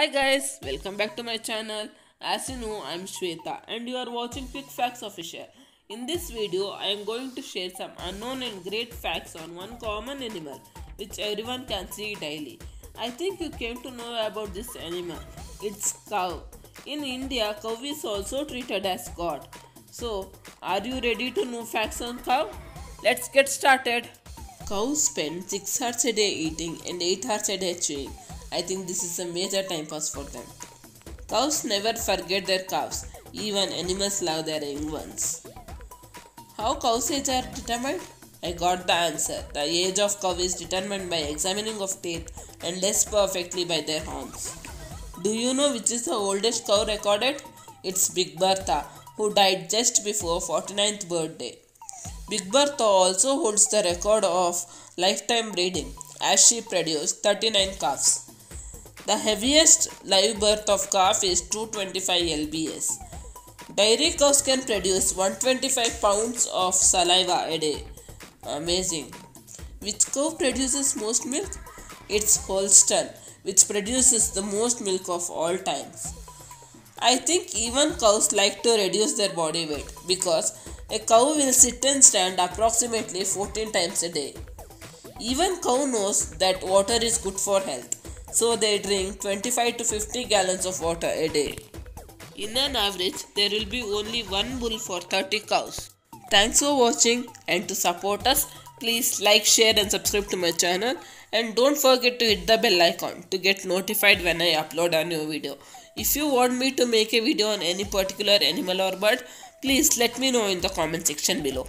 Hi guys, welcome back to my channel. As you know, I'm Shweta and you are watching Quick Facts Official. In this video, I am going to share some unknown and great facts on one common animal which everyone can see daily. I think you came to know about this animal. It's cow. In India, cow is also treated as god. So, are you ready to know facts on cow? Let's get started. Cows spend 6 hours a day eating and 8 hours a day chewing. I think this is a major time pass for them. Cows never forget their calves. Even animals love their young ones. How cows' age are determined? I got the answer. The age of cow is determined by examining of teeth and less perfectly by their horns. Do you know which is the oldest cow recorded? It's Big Bertha, who died just before 49th birthday. Big Bertha also holds the record of lifetime breeding as she produced 39 calves. The heaviest live birth of calf is 225 lbs. Dairy cows can produce 125 pounds of saliva a day. Amazing. Which cow produces most milk? It's Holstein, which produces the most milk of all times. I think even cows like to reduce their body weight because a cow will sit and stand approximately 14 times a day. Even cow knows that water is good for health, so they drink 25 to 50 gallons of water a day. In an average, there will be only one bull for 30 cows. Thanks for watching and to support us, please like, share and subscribe to my channel and don't forget to hit the bell icon to get notified when I upload a new video. If you want me to make a video on any particular animal or bird, please let me know in the comment section below.